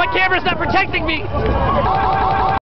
My camera's not protecting me.